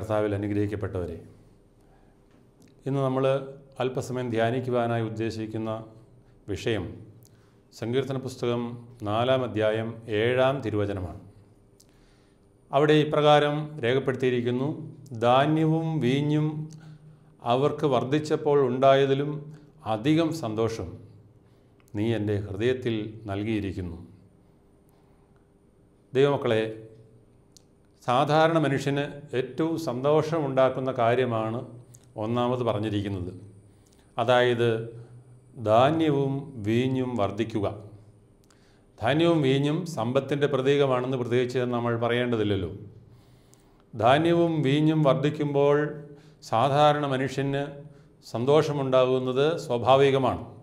കർത്താവിൽ അനുഗ്രഹിക്കപ്പെട്ടവരെ. ഇന്ന് നമ്മൾ അല്പസമയം ധ്യാനിക്കുവാനായി ഉദ്ദേശിക്കുന്ന വിഷയം സങ്കീർത്തന പുസ്തകം നാലാം അധ്യായം ഏഴാം തിരുവചനമാണ്. അവിടെ ഇപ്രകാരം രേഖപ്പെടുത്തിയിരിക്കുന്നു ധാന്യവും വീഞ്ഞും അവർക്ക് വർദ്ധിച്ചപ്പോൾ ഉണ്ടായതിലും അധികം സന്തോഷം നീ എന്റെ ഹൃദയത്തിൽ നൽകിയിരിക്കുന്നു. ദൈവമക്കളെ സാധാരണ മനുഷ്യന് ഏറ്റവും സന്തോഷമുണ്ടാക്കുന്ന കാര്യമാണ് ഒന്നാമത് പറഞ്ഞിരിക്കുന്നത്. അതായത് ധാന്യവും വീഞ്ഞും വർദ്ധിക്കുക. ധാന്യവും വീഞ്ഞും സമ്പത്തിന്റെ പ്രതീകമാണെന്ന് പ്രത്യേകിച്ച് നമ്മൾ പറയേണ്ടതില്ലല്ലോ. ധാന്യവും വീഞ്ഞും വർദ്ധിക്കുമ്പോൾ സാധാരണ മനുഷ്യന് സന്തോഷമുണ്ടാകുന്നത് സ്വാഭാവികമാണ്.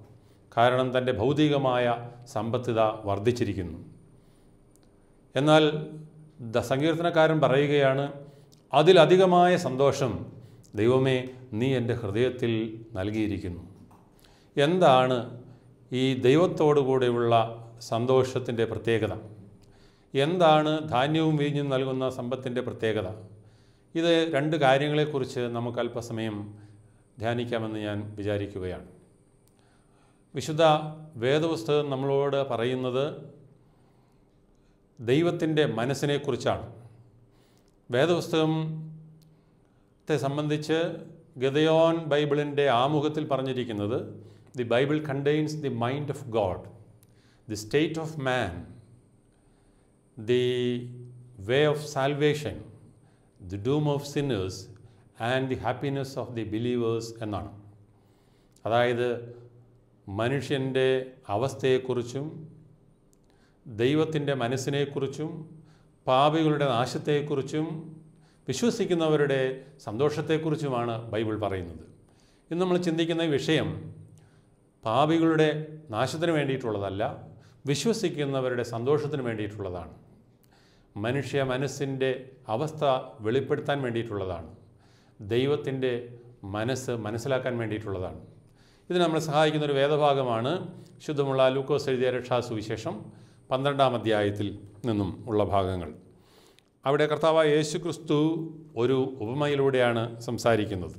കാരണം തന്റെ ഭൗതികമായ സമ്പത്തിത വർദ്ധിച്ചിരിക്കുന്നു. എന്നാൽ സങ്കീർത്തനക്കാരൻ പറയുകയാണ് അതിലധികമായ സന്തോഷം ദൈവമേ നീ എന്റെ ഹൃദയത്തിൽ നൽകിയിരിക്കുന്നു. എന്താണ് ഈ ദൈവത്തോടു കൂടെയുള്ള സന്തോഷത്തിന്റെ പ്രത്യേകത? എന്താണ് ധാന്യവും വീഞ്ഞും നൽകുന്ന സമ്പത്തിന്റെ പ്രത്യേകത? ഇത് രണ്ട് കാര്യങ്ങളെക്കുറിച്ച് നമുക്ക് അല്പസമയം ധ്യാനിക്കാമെന്ന് ഞാൻ വിചാരിക്കുകയാണ്. വിശുദ്ധ വേദപുസ്തകം നമ്മളോട് പറയുന്നത് ദൈവത്തിന്റെ മനസ്സിനെക്കുറിച്ചാണ്. വേദപുസ്തകത്തെ സംബന്ധിച്ച് ഗതയോൻ ബൈബിളിന്റെ ആമുഖത്തിൽ പറഞ്ഞിരിക്കുന്നത് the Bible contains the mind of God the state of man the way of salvation the doom of sinners and the happiness of the believers എന്നാണ്. അതായത് മനുഷ്യന്റെ അവസ്ഥയെക്കുറിച്ചും ദൈവത്തിന്റെ മനസ്സിനെക്കുറിച്ചും പാപികളുടെ നാശത്തെക്കുറിച്ചും വിശ്വസിക്കുന്നവരുടെ സന്തോഷത്തെക്കുറിച്ചുമാണ് ബൈബിൾ പറയുന്നത്. ഇന്ന് നമ്മൾ ചിന്തിക്കുന്ന വിഷയം പാപികളുടെ നാശത്തിന് വേണ്ടിയിട്ടുള്ളതല്ല വിശ്വസിക്കുന്നവരുടെ സന്തോഷത്തിന് വേണ്ടിയിട്ടുള്ളതാണ്. മനുഷ്യ മനസ്സിന്റെ അവസ്ഥ വെളിപ്പെടുത്താൻ വേണ്ടിയിട്ടുള്ളതാണ്. ദൈവത്തിന്റെ മനസ്സ് മനസ്സിലാക്കാൻ വേണ്ടിയിട്ടുള്ളതാണ്. ഇത് നമ്മളെ സഹായിക്കുന്ന ഒരു വേദഭാഗമാണ്. ശുദ്ധമുള്ള ലൂക്കോസ് എഴുതിയ രക്ഷാസുവിശേഷം പന്ത്രണ്ടാം അധ്യായത്തിൽ നിന്നും ഉള്ള ഭാഗങ്ങൾ. അവിടെ കർത്താവായ യേശു ക്രിസ്തു ഒരു ഉപമയിലൂടെയാണ് സംസാരിക്കുന്നത്.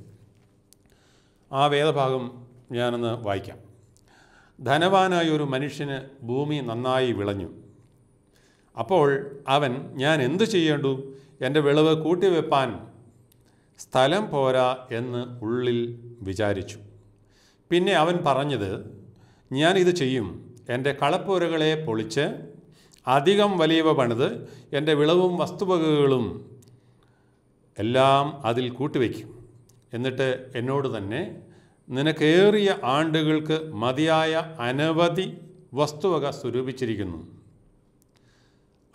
ആ വേദഭാഗം ഞാനൊന്ന് വായിക്കാം. ധനവാനായ ഒരു മനുഷ്യന് ഭൂമി നന്നായി വിളഞ്ഞു. അപ്പോൾ അവൻ ഞാൻ എന്തു ചെയ്യേണ്ടു? എന്റെ വിളവ് കൂട്ടിവെപ്പാൻ സ്ഥലം പോരാ എന്ന് ഉള്ളിൽ വിചാരിച്ചു. പിന്നെ അവൻ പറഞ്ഞത് ഞാൻ ഇത് ചെയ്യും. എന്റെ കളപ്പുരകളെ പൊളിച്ച് അധികം വലിയവ പണിത് എന്റെ വിളവും വസ്തുവകകളും എല്ലാം അതിൽ കൂട്ടിവെക്കും എന്നിട്ട് എന്നോട് തന്നെ നിനക്കേറിയ ആണ്ടുകൾക്ക് മതിയായ അനവധി വസ്തുവക സ്വരൂപിച്ചിരിക്കുന്നു.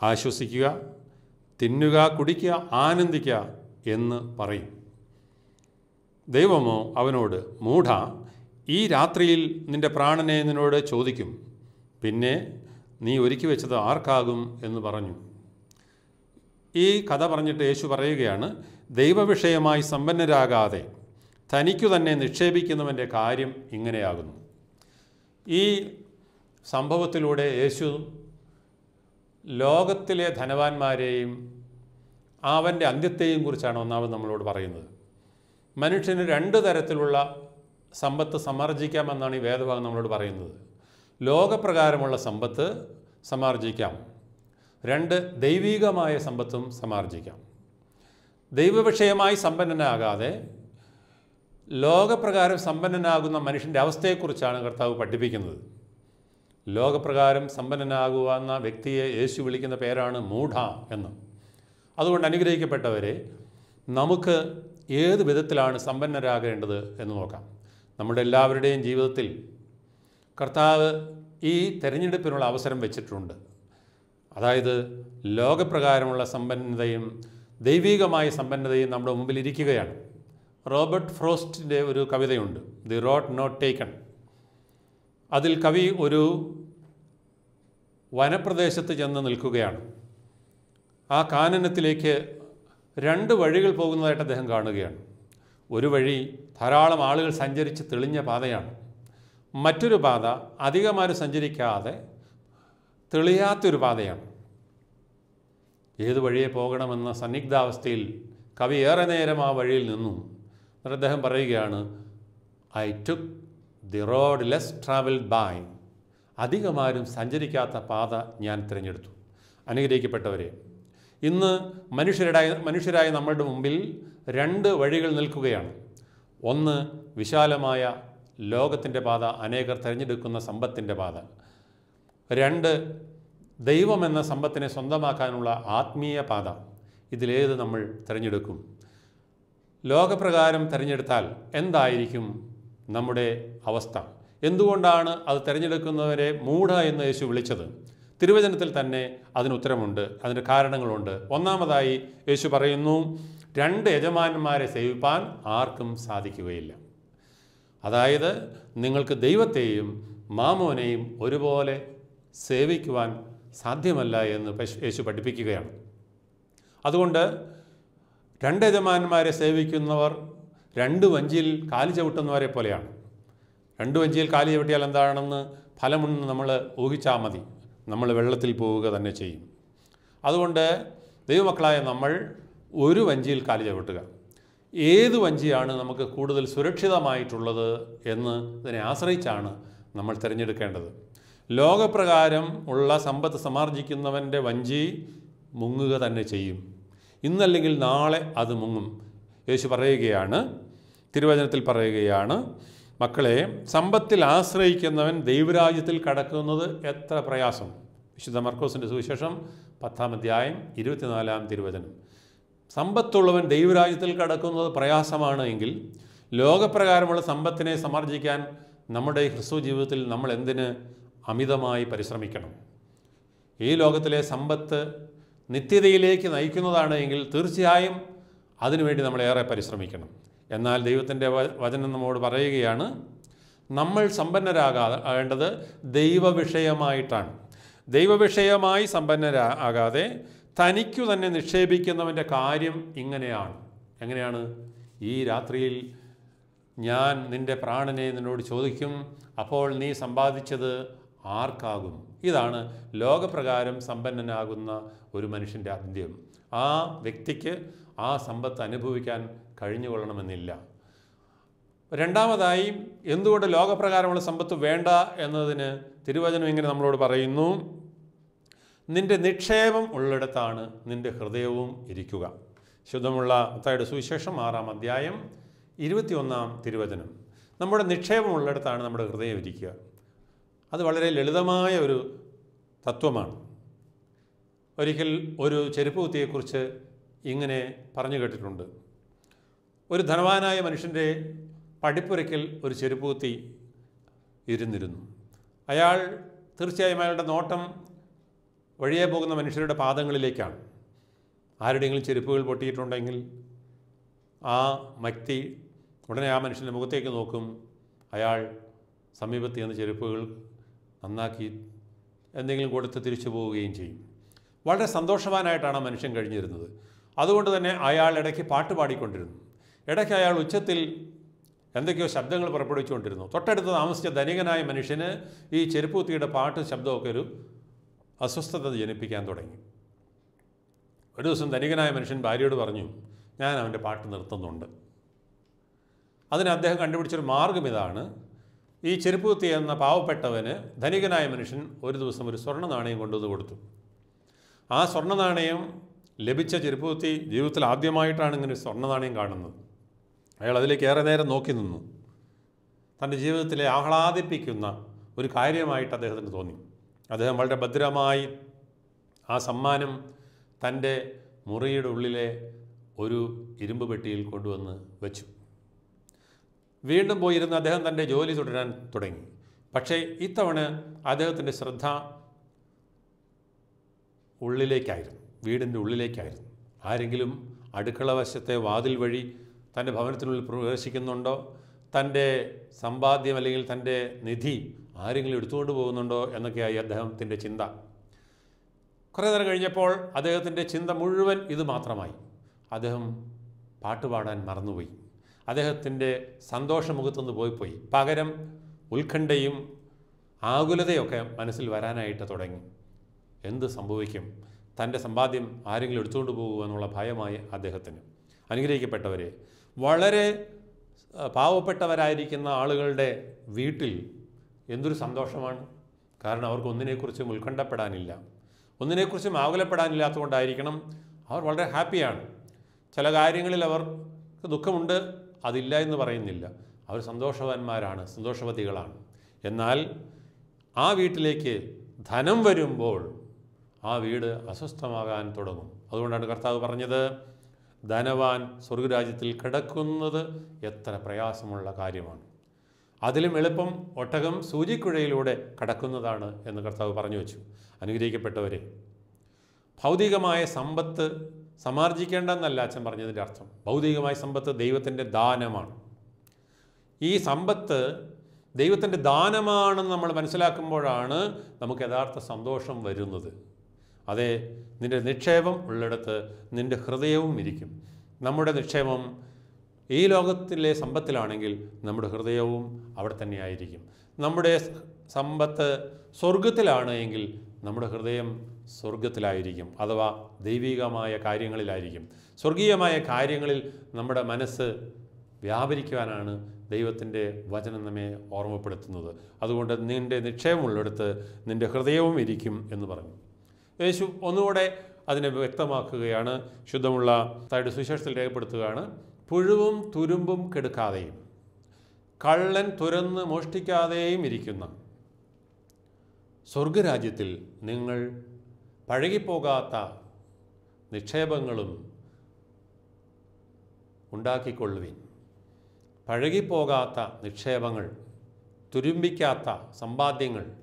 ആശ്വസിക്കുക തിന്നുക കുടിക്കുക ആനന്ദിക്കുക എന്ന് പറയും. ദൈവമോ അവനോട് മൂഢ ഈ രാത്രിയിൽ നിന്റെ പ്രാണനെ നിന്നോട് ചോദിക്കും. പിന്നെ നീ ഒരുക്കി വെച്ചത് ആർക്കാകും എന്ന് പറഞ്ഞു. ഈ കഥ പറഞ്ഞിട്ട് യേശു പറയുകയാണ് ദൈവവിഷയമായി സമ്പന്നരാകാതെ തനിക്കു തന്നെ നിക്ഷേപിക്കുന്നവന്റെ കാര്യം ഇങ്ങനെയാകുന്നു. ഈ സംഭവത്തിലൂടെ യേശു ലോകത്തിലെ ധനവാന്മാരെയും അവന്റെ അന്ത്യത്തെയും കുറിച്ചാണ് ഒന്നാമത് നമ്മളോട് പറയുന്നത്. മനുഷ്യന് രണ്ട് തരത്തിലുള്ള സമ്പത്ത് സമാർജിക്കാമെന്നാണ് ഈ വേദഭാഗം നമ്മളോട് പറയുന്നത്. ലോകപ്രകാരമുള്ള സമ്പത്ത് സമാർജിക്കാം. രണ്ട് ദൈവികമായ സമ്പത്തും സമാർജിക്കാം. ദൈവവിഷയമായി സമ്പന്നനാകാതെ ലോകപ്രകാരം സമ്പന്നനാകുന്ന മനുഷ്യന്റെ അവസ്ഥയെക്കുറിച്ചാണ് കർത്താവ് പഠിപ്പിക്കുന്നത്. ലോകപ്രകാരം സമ്പന്നനാകുവാന്ന വ്യക്തിയെ യേശു വിളിക്കുന്ന പേരാണ് മൂഢ എന്ന്. അതുകൊണ്ട് അനുഗ്രഹിക്കപ്പെട്ടവരെ നമുക്ക് ഏത് വിധത്തിലാണ് സമ്പന്നരാകേണ്ടത് എന്ന് നോക്കാം. നമ്മുടെ എല്ലാവരുടെയും ജീവിതത്തിൽ കർത്താവ് ഈ തെരഞ്ഞെടുപ്പിനുള്ള അവസരം വെച്ചിട്ടുണ്ട്. അതായത് ലോകപ്രകാരമുള്ള സമ്പന്നതയും ദൈവികമായ സമ്പന്നതയും നമ്മുടെ മുമ്പിൽ ഇരിക്കുകയാണ്. റോബർട്ട് ഫ്രോസ്റ്റിന്റെ ഒരു കവിതയുണ്ട് ദി റോഡ് നോട്ട് ടേക്കൺ അതിൽ കവി ഒരു വനപ്രദേശത്ത് ചെന്ന് നിൽക്കുകയാണ്. ആ കാനനത്തിലേക്ക് രണ്ട് വഴികൾ പോകുന്നതായിട്ട് അദ്ദേഹം കാണുകയാണ്. ഒരു വഴി ധാരാളം ആളുകൾ സഞ്ചരിച്ച് തെളിഞ്ഞ പാതയാണ്. മറ്റൊരു പാത അധികമാരും സഞ്ചരിക്കാതെ തെളിയാത്തൊരു പാതയാണ് ഏത് വഴിയെ പോകണമെന്ന സന്നിഗ്ധാവസ്ഥയിൽ കവി ഏറെ നേരം ആ വഴിയിൽ നിന്നു എന്നിട്ട് അദ്ദേഹം പറയുകയാണ് I took the road less travelled by അധികമാരും സഞ്ചരിക്കാത്ത പാത ഞാൻ തിരഞ്ഞെടുത്തു. അനുഗ്രഹിക്കപ്പെട്ടവരെ ഇന്ന് മനുഷ്യരായ മനുഷ്യരായ നമ്മളുടെ മുമ്പിൽ രണ്ട് വഴികൾ നിൽക്കുകയാണ്. ഒന്ന് വിശാലമായ ലോകത്തിന്റെ പാത അനേകർ തിരഞ്ഞെടുക്കുന്ന സമ്പത്തിന്റെ പാത. രണ്ട് ദൈവമെന്ന സമ്പത്തിനെ സ്വന്തമാക്കാനുള്ള ആത്മീയ പാത. ഇതിലേത് നമ്മൾ തിരഞ്ഞെടുക്കും? ലോകപ്രകാരം തിരഞ്ഞെടുത്താൽ എന്തായിരിക്കും നമ്മുടെ അവസ്ഥ? എന്തുകൊണ്ടാണ് അത് തിരഞ്ഞെടുക്കുന്നവരെ മൂഢ എന്ന് യേശു വിളിച്ചത്? തിരുവചനത്തിൽ തന്നെ അതിന് ഉത്തരമുണ്ട് അതിന് കാരണങ്ങളുണ്ട്. ഒന്നാമതായി യേശു പറയുന്നു രണ്ട് യജമാനന്മാരെ സേവിപ്പാൻ ആർക്കും സാധിക്കുകയില്ല. അതായത് നിങ്ങൾക്ക് ദൈവത്തെയും മാമോനെയും ഒരുപോലെ സേവിക്കുവാൻ സാധ്യമല്ല എന്ന് യേശു പഠിപ്പിക്കുകയാണ്. അതുകൊണ്ട് രണ്ട് യജമാനന്മാരെ സേവിക്കുന്നവർ രണ്ട് വഞ്ചിയിൽ കാലി ചവിട്ടുന്നവരെ പോലെയാണ്. രണ്ട് വഞ്ചിയിൽ കാലി ചവിട്ടിയാൽ എന്താണെന്ന് ഫലമുണ്ടെന്ന് നമ്മൾ ഊഹിച്ചാൽ മതി. നമ്മൾ വെള്ളത്തിൽ പോവുക തന്നെ ചെയ്യും. അതുകൊണ്ട് ദൈവമക്കളായ നമ്മൾ ഒരു വഞ്ചിയിൽ കാലി ചവിട്ടുക. ഏത് വഞ്ചിയാണ് നമുക്ക് കൂടുതൽ സുരക്ഷിതമായിട്ടുള്ളത് എന്ന് ഇതിനെ ആശ്രയിച്ചാണ് നമ്മൾ തിരഞ്ഞെടുക്കേണ്ടത്. ലോകപ്രകാരം ഉള്ള സമ്പത്ത് സമാർജിക്കുന്നവന്റെ വഞ്ചി മുങ്ങുക തന്നെ ചെയ്യും. ഇന്നല്ലെങ്കിൽ നാളെ അത് മുങ്ങും. യേശു പറയുകയാണ് തിരുവചനത്തിൽ പറയുകയാണ് മക്കളെ സമ്പത്തിൽ ആശ്രയിക്കുന്നവൻ ദൈവരാജ്യത്തിൽ കടക്കുന്നത് എത്ര പ്രയാസം. വിശുദ്ധ മർക്കോസിന്റെ സുവിശേഷം പത്താം അധ്യായം ഇരുപത്തിനാലാം തിരുവചനം. സമ്പത്തുള്ളവൻ ദൈവരാജ്യത്തിൽ കടക്കുന്നത് പ്രയാസമാണ് എങ്കിൽ ലോകപ്രകാരമുള്ള സമ്പത്തിനെ സമർജിക്കാൻ നമ്മുടെ ക്രിസ്തു ജീവിതത്തിൽ നമ്മൾ എന്തിന് അമിതമായി പരിശ്രമിക്കണം? ഈ ലോകത്തിലെ സമ്പത്ത് നിത്യതയിലേക്ക് നയിക്കുന്നതാണ് എങ്കിൽ തീർച്ചയായും അതിനുവേണ്ടി ഏറെ പരിശ്രമിക്കണം. എന്നാൽ ദൈവത്തിന്റെ വചനം നമ്മോട് പറയുകയാണ് നമ്മൾ സമ്പന്നരാകാതെ ദൈവവിഷയമായിട്ടാണ്. ദൈവവിഷയമായി സമ്പന്നരാ ആകാതെ തനിക്കു തന്നെ നിക്ഷേപിക്കുന്നവന്റെ കാര്യം ഇങ്ങനെയാണ്. എങ്ങനെയാണ്? ഈ രാത്രിയിൽ ഞാൻ നിന്റെ പ്രാണനെ നിന്നോട് ചോദിക്കും അപ്പോൾ നീ സമ്പാദിച്ചത് ആർക്കാകും? ഇതാണ് ലോകപ്രകാരം സമ്പന്നനാകുന്ന ഒരു മനുഷ്യന്റെ അന്ത്യം ആ വ്യക്തിക്ക് ആ സമ്പത്ത് അനുഭവിക്കാൻ കഴിഞ്ഞുകൊള്ളണമെന്നില്ല. രണ്ടാമതായി എന്തുകൊണ്ട് ലോകപ്രകാരമുള്ള സമ്പത്ത് വേണ്ട എന്നതിന് തിരുവചനം ഇങ്ങനെ നമ്മളോട് പറയുന്നു? നിന്റെ നിക്ഷേപം ഉള്ളിടത്താണ് നിന്റെ ഹൃദയവും ഇരിക്കുക. ശുദ്ധമുള്ള മത്തായുടെ സുവിശേഷം ആറാം അധ്യായം ഇരുപത്തിയൊന്നാം തിരുവചനം. നമ്മുടെ നിക്ഷേപം ഉള്ളിടത്താണ് നമ്മുടെ ഹൃദയം ഇരിക്കുക. അത് വളരെ ലളിതമായ ഒരു തത്വമാണ്. ഒരിക്കൽ ഒരു ചെരുപ്പ് കുത്തിയെക്കുറിച്ച് ഇങ്ങനെ പറഞ്ഞു കേട്ടിട്ടുണ്ട്. ഒരു ധനവാനായ മനുഷ്യന്റെ പടിപ്പുരയ്ക്കൽ ഒരു ചെരുപ്പ് കുത്തി ഇരുന്നിരുന്നു. അയാൾ തീർച്ചയായും അയാളുടെ നോട്ടം വഴിയെ പോകുന്ന മനുഷ്യരുടെ പാദങ്ങളിലേക്കാണ്. ആരുടെയെങ്കിലും ചെരുപ്പുകൾ പൊട്ടിയിട്ടുണ്ടെങ്കിൽ ആ മക്തി ഉടനെ ആ മനുഷ്യന്റെ മുഖത്തേക്ക് നോക്കും. അയാൾ സമീപത്ത് ചെന്ന് ചെരുപ്പുകൾ നന്നാക്കി എന്തെങ്കിലും കൊടുത്ത് തിരിച്ചു പോവുകയും ചെയ്യും. വളരെ സന്തോഷവാനായിട്ടാണ് ആ മനുഷ്യൻ കഴിഞ്ഞിരുന്നത്. അതുകൊണ്ട് തന്നെ അയാൾ ഇടയ്ക്ക് പാട്ട് പാടിക്കൊണ്ടിരുന്നു. ഇടയ്ക്ക് അയാൾ ഉച്ചത്തിൽ എന്തൊക്കെയോ ശബ്ദങ്ങൾ പുറപ്പെടുവിച്ചുകൊണ്ടിരുന്നു. തൊട്ടടുത്ത് താമസിച്ച ധനികനായ മനുഷ്യന് ഈ ചെരുപ്പുത്തിയുടെ പാട്ട് ശബ്ദമൊക്കെ ഒരു അസ്വസ്ഥത ജനിപ്പിക്കാൻ തുടങ്ങി. ഒരു ദിവസം ധനികനായ മനുഷ്യൻ ഭാര്യയോട് പറഞ്ഞു ഞാൻ അവന്റെ പാട്ട് നിർത്തുന്നുണ്ട്. അതിന് അദ്ദേഹം കണ്ടുപിടിച്ചൊരു മാർഗം ഇതാണ്. ഈ ചെരുപ്പ് കുത്തി എന്ന പാവപ്പെട്ടവന് ധനികനായ മനുഷ്യൻ ഒരു ദിവസം ഒരു സ്വർണ നാണയം കൊണ്ടുവന്ന് കൊടുത്തു. ആ സ്വർണ നാണയം ലഭിച്ച ചെരുപ്പ് കുത്തി ജീവിതത്തിൽ ആദ്യമായിട്ടാണ് ഇങ്ങനെ സ്വർണ നാണയം കാണുന്നത്. അയാൾ അതിലേക്ക് ഏറെ നേരം നോക്കി നിന്നു. തന്റെ ജീവിതത്തിലെ ആഹ്ലാദിപ്പിക്കുന്ന ഒരു കാര്യമായിട്ട് അദ്ദേഹത്തിന് തോന്നി. അദ്ദേഹം വളരെ ഭദ്രമായി ആ സമ്മാനം തന്റെ മുറിയുടെ ഉള്ളിലെ ഒരു ഇരുമ്പ് പെട്ടിയിൽ കൊണ്ടുവന്ന് വെച്ചു. വീണ്ടും പോയിരുന്ന അദ്ദേഹം തന്റെ ജോലി തുടരാൻ തുടങ്ങി. പക്ഷേ ഇത്തവണ അദ്ദേഹത്തിന്റെ ശ്രദ്ധ ഉള്ളിലേക്കായിരുന്നു വീടിന്റെ ഉള്ളിലേക്കായിരുന്നു. ആരെങ്കിലും അടുക്കള വശത്തെ വാതിൽ വഴി തന്റെ ഭവനത്തിനുള്ളിൽ പ്രവേശിക്കുന്നുണ്ടോ? തന്റെ സമ്പാദ്യം അല്ലെങ്കിൽ തന്റെ നിധി ആരെങ്കിലും എടുത്തുകൊണ്ട് പോകുന്നുണ്ടോ എന്നൊക്കെയായി അദ്ദേഹത്തിന്റെ ചിന്ത. കുറേ നേരം കഴിഞ്ഞപ്പോൾ അദ്ദേഹത്തിന്റെ ചിന്ത മുഴുവൻ ഇത് മാത്രമായി. അദ്ദേഹം പാട്ടുപാടാൻ മറന്നുപോയി. അദ്ദേഹത്തിന്റെ സന്തോഷമുഖത്തുനിന്ന് പോയിപ്പോയി. പോയി പകരം ഉത്കണ്ഠയും ആകുലതയൊക്കെ മനസ്സിൽ വരാനായിട്ട് തുടങ്ങി. എന്ത് സംഭവിക്കും? തന്റെ സമ്പാദ്യം ആരെങ്കിലും എടുത്തുകൊണ്ട് പോകുമെന്നുള്ള ഭയമായി അദ്ദേഹത്തിന്. അനുഗ്രഹിക്കപ്പെട്ടവരെ. വളരെ പാവപ്പെട്ടവരായിരിക്കുന്ന ആളുകളുടെ വീട്ടിൽ എന്തൊരു സന്തോഷമാണ്. കാരണം അവർക്ക് ഒന്നിനെക്കുറിച്ചും ഉത്കണ്ഠപ്പെടാനില്ല. ഒന്നിനെക്കുറിച്ചും ആകുലപ്പെടാനില്ലാത്തതുകൊണ്ടായിരിക്കണം അവർ വളരെ ഹാപ്പിയാണ്. ചില കാര്യങ്ങളിൽ അവർക്ക് ദുഃഖമുണ്ട് അതില്ല എന്ന് പറയുന്നില്ല. അവർ സന്തോഷവാന്മാരാണ് സന്തോഷവതികളാണ്. എന്നാൽ ആ വീട്ടിലേക്ക് ധനം വരുമ്പോൾ ആ വീട് അസ്വസ്ഥമാകാൻ തുടങ്ങും. അതുകൊണ്ടാണ് കർത്താവ് പറഞ്ഞത് ധനവാൻ സ്വർഗരാജ്യത്തിൽ കിടക്കുന്നത് എത്ര പ്രയാസമുള്ള കാര്യമാണ്. അതിലും എളുപ്പം ഒട്ടകം സൂചിക്കുഴയിലൂടെ കടക്കുന്നതാണ് എന്ന് കർത്താവ് പറഞ്ഞു വെച്ചു. അനുഗ്രഹിക്കപ്പെട്ടവരെ ഭൗതികമായ സമ്പത്ത് സമാർജിക്കേണ്ടെന്നല്ല അച്ഛൻ പറഞ്ഞതിന്റെ അർത്ഥം. ഭൗതികമായ സമ്പത്ത് ദൈവത്തിന്റെ ദാനമാണ്. ഈ സമ്പത്ത് ദൈവത്തിന്റെ ദാനമാണെന്ന് നമ്മൾ മനസ്സിലാക്കുമ്പോഴാണ് നമുക്ക് യഥാർത്ഥ സന്തോഷം വരുന്നത്. അതെ നിന്റെ നിക്ഷേപം ഉള്ളിടത്ത് നിന്റെ ഹൃദയവും ഇരിക്കും. നമ്മുടെ നിക്ഷേപം ഈ ലോകത്തിലെ സമ്പത്തിലാണെങ്കിൽ നമ്മുടെ ഹൃദയവും അവിടെ തന്നെ ആയിരിക്കും നമ്മുടെ സമ്പത്ത് സ്വർഗത്തിലാണ് എങ്കിൽ നമ്മുടെ ഹൃദയം സ്വർഗത്തിലായിരിക്കും അഥവാ ദൈവികമായ കാര്യങ്ങളിലായിരിക്കും. സ്വർഗീയമായ കാര്യങ്ങളിൽ നമ്മുടെ മനസ്സ് വ്യാപരിക്കുവാനാണ് ദൈവത്തിന്റെ വചനം നമ്മെ ഓർമ്മപ്പെടുത്തുന്നത്. അതുകൊണ്ട് നിന്റെ നിക്ഷേപമുള്ളിടത്ത് നിന്റെ ഹൃദയവും ഇരിക്കും എന്ന് പറഞ്ഞു. യേശു ഒന്നുകൂടെ അതിനെ വ്യക്തമാക്കുകയാണ്. ശുദ്ധമുള്ള തയുടെ സുശേഷത്തിൽ രേഖപ്പെടുത്തുകയാണ്. പുഴുവും തുരുമ്പും കെടുക്കാതെയും കള്ളൻ തുരന്ന് മോഷ്ടിക്കാതെയും ഇരിക്കുന്ന. സ്വർഗരാജ്യത്തിൽ നിങ്ങൾ പഴകിപ്പോകാത്ത നിക്ഷേപങ്ങളും ഉണ്ടാക്കിക്കൊള്ളുവിൻ. പഴകിപ്പോകാത്ത നിക്ഷേപങ്ങൾ തുരുമ്പിക്കാത്ത സമ്പാദ്യങ്ങൾ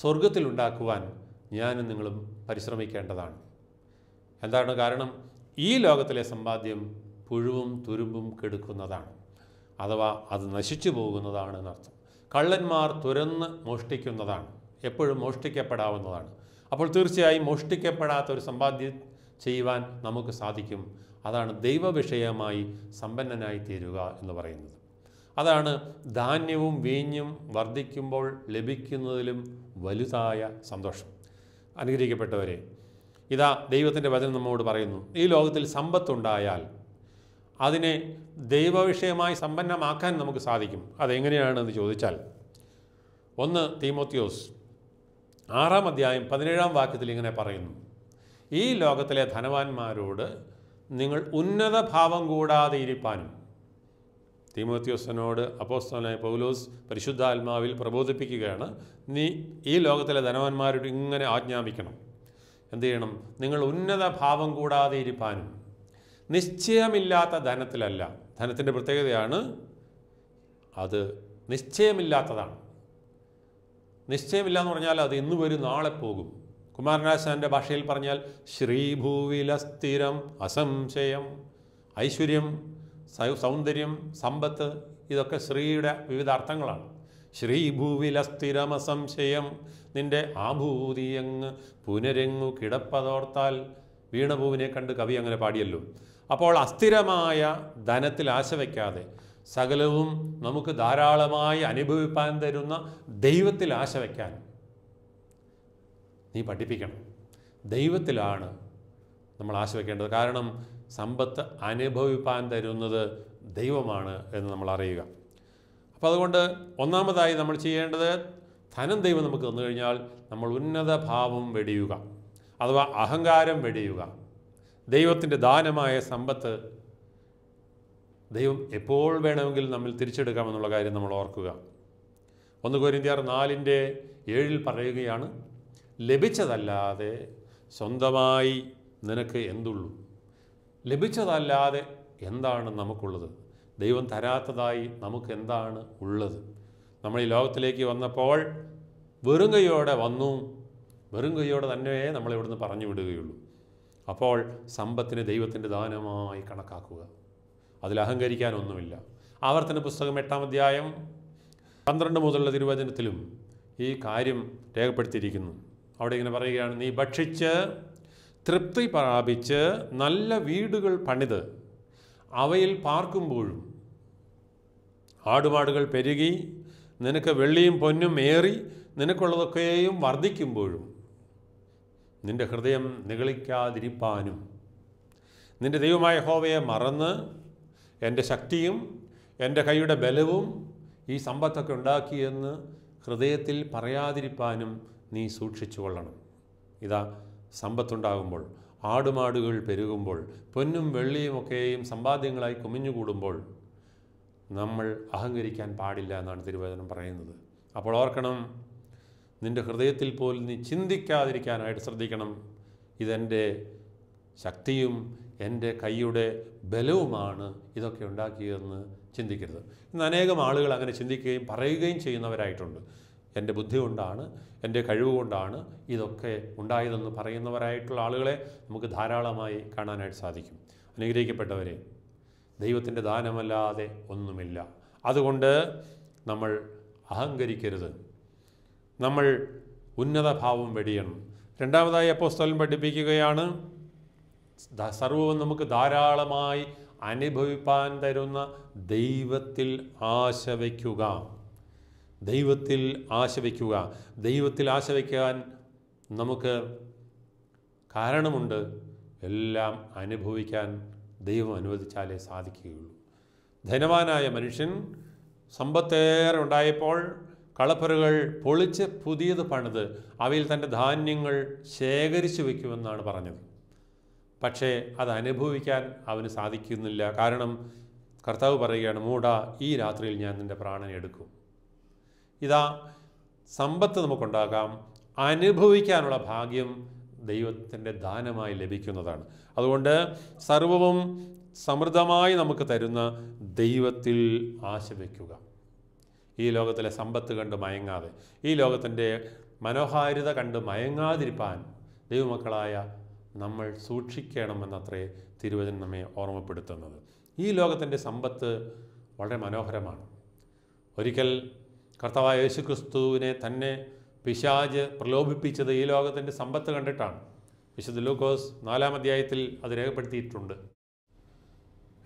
സ്വർഗത്തിലുണ്ടാക്കുവാൻ ഞാനും നിങ്ങളും പരിശ്രമിക്കേണ്ടതാണ്. എന്താണ് കാരണം? ഈ ലോകത്തിലെ സമ്പാദ്യം പുഴുവും തുരുമ്പും കെടുക്കുന്നതാണ്. അഥവാ അത് നശിച്ചു പോകുന്നതാണ് എന്നർത്ഥം കള്ളന്മാർ തുരന്ന് മോഷ്ടിക്കുന്നതാണ്. എപ്പോഴും മോഷ്ടിക്കപ്പെടാവുന്നതാണ്. അപ്പോൾ തീർച്ചയായും മോഷ്ടിക്കപ്പെടാത്ത ഒരു സമ്പാദ്യം ചെയ്യുവാൻ നമുക്ക് സാധിക്കും. അതാണ് ദൈവവിഷയമായി സമ്പന്നനായി തീരുക എന്ന് പറയുന്നത്. അതാണ് ധാന്യവും വീഞ്ഞും വർദ്ധിക്കുമ്പോൾ ലഭിക്കുന്നതിലും വലുതായ സന്തോഷം. അനുഗ്രഹിക്കപ്പെട്ടവരെ ഇതാ ദൈവത്തിന്റെ വചനം നമ്മോട് പറയുന്നു. ഈ ലോകത്തിൽ സമ്പത്തുണ്ടായാൽ അതിനെ ദൈവവിഷയമായി സമ്പന്നമാക്കാൻ നമുക്ക് സാധിക്കും. അതെങ്ങനെയാണെന്ന് ചോദിച്ചാൽ ഒന്ന് തീമോത്യോസ് ആറാം അധ്യായം പതിനേഴാം വാക്യത്തിൽ ഇങ്ങനെ പറയുന്നു. ഈ ലോകത്തിലെ ധനവാന്മാരോട് നിങ്ങൾ ഉന്നത ഭാവം കൂടാതെ ഇരിപ്പാനും. തീമോത്യോസിനോട് അപ്പോസ്തലനായ പൗലോസ് പരിശുദ്ധാത്മാവിൽ പ്രബോധിപ്പിക്കുകയാണ് നീ ഈ ലോകത്തിലെ ധനവാന്മാരോട് ഇങ്ങനെ ആജ്ഞാപിക്കണം. എന്ത് ചെയ്യണം? നിങ്ങൾ ഉന്നത ഭാവം കൂടാതെ ഇരിപ്പാനും. നിശ്ചയമില്ലാത്ത ധനത്തിലല്ല. ധനത്തിന്റെ പ്രത്യേകതയാണ് അത് നിശ്ചയമില്ലാത്തതാണ്. നിശ്ചയമില്ല എന്ന് പറഞ്ഞാൽ അത് ഇന്ന് വരും നാളെ പോകും. കുമാരനാശാന്റെ ഭാഷയിൽ പറഞ്ഞാൽ ശ്രീഭൂവിലസ്ഥിരം അസംശയം ഐശ്വര്യം സൗന്ദര്യം സമ്പത്ത് ഇതൊക്കെ ശ്രീയുടെ വിവിധ അർത്ഥങ്ങളാണ്. ശ്രീഭൂവിലസ്ഥിരം അസംശയം നിന്റെ ആഭൂതിയങ്ങ് പുനരെങ്ങു കിടപ്പതോർത്താൽ വീണഭൂവിനെ കണ്ട് കവി അങ്ങനെ പാടിയല്ലോ. അപ്പോൾ അസ്ഥിരമായ ധനത്തിൽ ആശ വയ്ക്കാതെ സകലവും നമുക്ക് ധാരാളമായി അനുഭവിപ്പാൻ തരുന്ന ദൈവത്തിൽ ആശ വയ്ക്കാൻ നീ പഠിപ്പിക്കണം. ദൈവത്തിലാണ് നമ്മൾ ആശ വയ്ക്കേണ്ടത്. കാരണം സമ്പത്ത് അനുഭവിപ്പാൻ തരുന്നത് ദൈവമാണ് എന്ന് നമ്മൾ അറിയുക. അപ്പോൾ അതുകൊണ്ട് ഒന്നാമതായി നമ്മൾ ചെയ്യേണ്ടത് ധനം ദൈവം നമുക്ക് തന്നു കഴിഞ്ഞാൽ നമ്മൾ ഉന്നത ഭാവം വെടിയുക. അഥവാ അഹങ്കാരം വെടിയുക. ദൈവത്തിന്റെ ദാനമായ സമ്പത്ത് ദൈവം എപ്പോൾ വേണമെങ്കിൽ നമ്മൾ തിരിച്ചെടുക്കാമെന്നുള്ള കാര്യം നമ്മൾ ഓർക്കുക. ഒന്ന് കോരിന്ത്യാർ നാലിന്റെ ഏഴിൽ പറയുകയാണ് ലഭിച്ചതല്ലാതെ സ്വന്തമായി നിനക്ക് എന്തുള്ളൂ? ലഭിച്ചതല്ലാതെ എന്താണ് നമുക്കുള്ളത്? ദൈവം തരാത്തതായി നമുക്ക് എന്താണ് ഉള്ളത്? നമ്മൾ ഈ ലോകത്തിലേക്ക് വന്നപ്പോൾ വെറും കൈയോടെ വന്നു. വെറും കൈയോടെ തന്നെ നമ്മളിവിടുന്ന് പറഞ്ഞു വിടുകയുള്ളൂ. അപ്പോൾ സമ്പത്തിനെ ദൈവത്തിന്റെ ദാനമായി കണക്കാക്കുക. അതിൽ അഹങ്കരിക്കാനൊന്നുമില്ല. ആവർത്തന പുസ്തകം എട്ടാം അധ്യായം പന്ത്രണ്ട് മുതലുള്ള തിരുവചനത്തിലും ഈ കാര്യം രേഖപ്പെടുത്തിയിരിക്കുന്നു. അവിടെ ഇങ്ങനെ പറയുകയാണ് നീ ഭക്ഷിച്ച് തൃപ്തി പ്രാപിച്ച് നല്ല വീടുകൾ പണിത്. അവയിൽ പാർക്കുമ്പോഴും ആടുപാടുകൾ പെരുകി നിനക്ക് വെള്ളിയും പൊന്നും ഏറി നിനക്കുള്ളതൊക്കെയും വർദ്ധിക്കുമ്പോഴും നിന്റെ ഹൃദയം നിഗളിക്കാതിരിപ്പാനും. നിന്റെ ദൈവമായ ഹോവയെ മറന്ന് എന്റെ ശക്തിയും എന്റെ കൈയുടെ ബലവും ഈ സമ്പത്തൊക്കെ ഉണ്ടാക്കിയെന്ന് ഹൃദയത്തിൽ പറയാതിരിപ്പാനും നീ സൂക്ഷിച്ചു കൊള്ളണം. ഇതാ സമ്പത്തുണ്ടാകുമ്പോൾ ആടുമാടുകൾ പെരുകുമ്പോൾ പൊന്നും വെള്ളിയും ഒക്കെയും സമ്പാദ്യങ്ങളായി കുമിഞ്ഞുകൂടുമ്പോൾ നമ്മൾ അഹങ്കരിക്കാൻ പാടില്ല എന്നാണ് തിരുവചനം പറയുന്നത്. അപ്പോൾ ഓർക്കണം നിന്റെ ഹൃദയത്തിൽ പോലും നീ ചിന്തിക്കാതിരിക്കാനായിട്ട് ശ്രദ്ധിക്കണം. ഇതെന്റെ ശക്തിയും എന്റെ കൈയുടെ ബലവുമാണ് ഇതൊക്കെ ഉണ്ടാക്കിയതെന്ന് ചിന്തിക്കരുത്. ഇന്ന് അനേകം ആളുകൾ അങ്ങനെ ചിന്തിക്കുകയും പറയുകയും ചെയ്യുന്നവരായിട്ടുണ്ട്. എന്റെ ബുദ്ധി കൊണ്ടാണ് എന്റെ കഴിവ് കൊണ്ടാണ് ഇതൊക്കെ ഉണ്ടായതെന്ന് പറയുന്നവരായിട്ടുള്ള ആളുകളെ നമുക്ക് ധാരാളമായി കാണാനായിട്ട് സാധിക്കും. അനുഗ്രഹിക്കപ്പെട്ടവരെ ദൈവത്തിന്റെ ദാനമല്ലാതെ ഒന്നുമില്ല. അതുകൊണ്ട് നമ്മൾ അഹങ്കരിക്കരുത്. നമ്മൾ ഉന്നതഭാവം വെടിയണം. രണ്ടാമതായി അപ്പോസ്തലൻ പഠിപ്പിക്കുകയാണ് സർവവും നമുക്ക് ധാരാളമായി അനുഭവിപ്പാൻ തരുന്ന ദൈവത്തിൽ ആശ വയ്ക്കുക. ദൈവത്തിൽ ആശ വയ്ക്കുക. ദൈവത്തിൽ ആശ വയ്ക്കാൻ നമുക്ക് കാരണമുണ്ട്. എല്ലാം അനുഭവിക്കാൻ ദൈവം അനുവദിച്ചാലേ സാധിക്കുകയുള്ളൂ. ധനവാനായ മനുഷ്യൻ സമ്പത്തേറെ ഉണ്ടായപ്പോൾ കളപ്പുരകൾ പൊളിച്ച് പുതിയത് പണിത് അവയിൽ തന്റെ ധാന്യങ്ങൾ ശേഖരിച്ചു വയ്ക്കുമെന്നാണ് പറഞ്ഞത്. പക്ഷേ അത് അനുഭവിക്കാൻ അവന് സാധിക്കുന്നില്ല. കാരണം കർത്താവ് പറയുകയാണ് മൂട ഈ രാത്രിയിൽ ഞാൻ നിന്റെ പ്രാണനെ എടുക്കും. ഇതാ സമ്പത്ത് നമുക്കുണ്ടാകാം. അനുഭവിക്കാനുള്ള ഭാഗ്യം ദൈവത്തിന്റെ ദാനമായി ലഭിക്കുന്നതാണ്. അതുകൊണ്ട് സർവവും സമൃദ്ധമായി നമുക്ക് തരുന്ന ദൈവത്തിൽ ആശ വയ്ക്കുക ഈ ലോകത്തിലെ സമ്പത്ത് കണ്ട് മയങ്ങാതെ ഈ ലോകത്തിന്റെ മനോഹാരിത കണ്ട് മയങ്ങാതിരിപ്പാൻ ദൈവമക്കളായ നമ്മൾ സൂക്ഷിക്കണമെന്നത്രേ തിരുവചനം നമ്മെ ഓർമ്മപ്പെടുത്തുന്നത്. ഈ ലോകത്തിന്റെ സമ്പത്ത് വളരെ മനോഹരമാണ്. ഒരിക്കൽ കർത്താവായ യേശുക്രിസ്തുവിനെ തന്നെ പിശാജ് പ്രലോഭിപ്പിച്ചത് ഈ ലോകത്തിന്റെ സമ്പത്ത് കണ്ടിട്ടാണ്. വിശുദ്ധ ലൂക്കോസ് നാലാം അധ്യായത്തിൽ അത് രേഖപ്പെടുത്തിയിട്ടുണ്ട്.